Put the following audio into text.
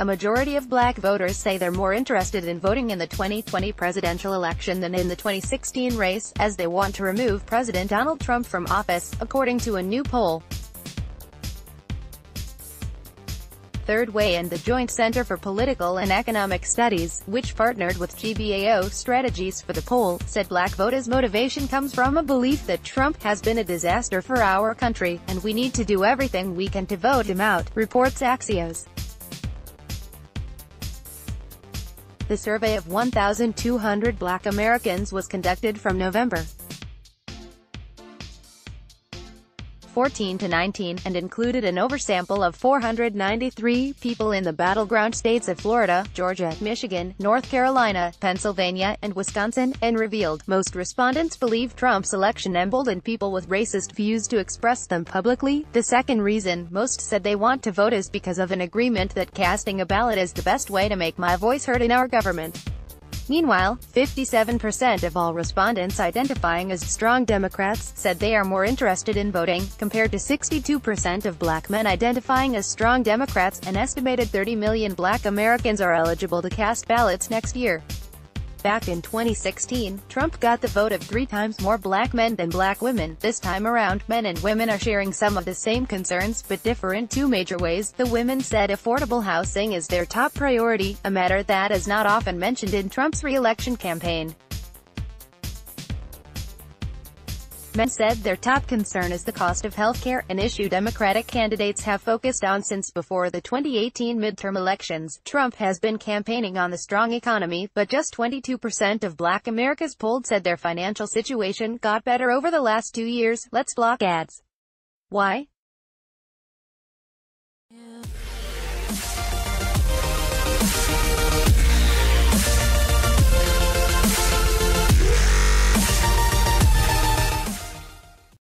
A majority of black voters say they're more interested in voting in the 2020 presidential election than in the 2016 race, as they want to remove President Donald Trump from office, according to a new poll. Third Way and the Joint Center for Political and Economic Studies, which partnered with GBAO Strategies for the poll, said black voters' motivation comes from a belief that Trump has been a disaster for our country, and we need to do everything we can to vote him out, reports Axios. The survey of 1,200 black Americans was conducted from November 14 to 19, and included an oversample of 493 people in the battleground states of Florida, Georgia, Michigan, North Carolina, Pennsylvania, and Wisconsin, and revealed most respondents believe Trump's election emboldened people with racist views to express them publicly. The second reason most said they want to vote is because of an agreement that casting a ballot is the best way to make my voice heard in our government. Meanwhile, 57% of all respondents identifying as strong Democrats said they are more interested in voting, compared to 62% of black men identifying as strong Democrats. An estimated 30 million black Americans are eligible to cast ballots next year. Back in 2016, Trump got the vote of three times more black men than black women. This time around, men and women are sharing some of the same concerns, but differ in two major ways. The women said affordable housing is their top priority, a matter that is not often mentioned in Trump's re-election campaign. Men said their top concern is the cost of healthcare, an issue Democratic candidates have focused on since before the 2018 midterm elections. Trump has been campaigning on the strong economy, but just 22% of black Americans polled said their financial situation got better over the last two years. Let's block ads. Why?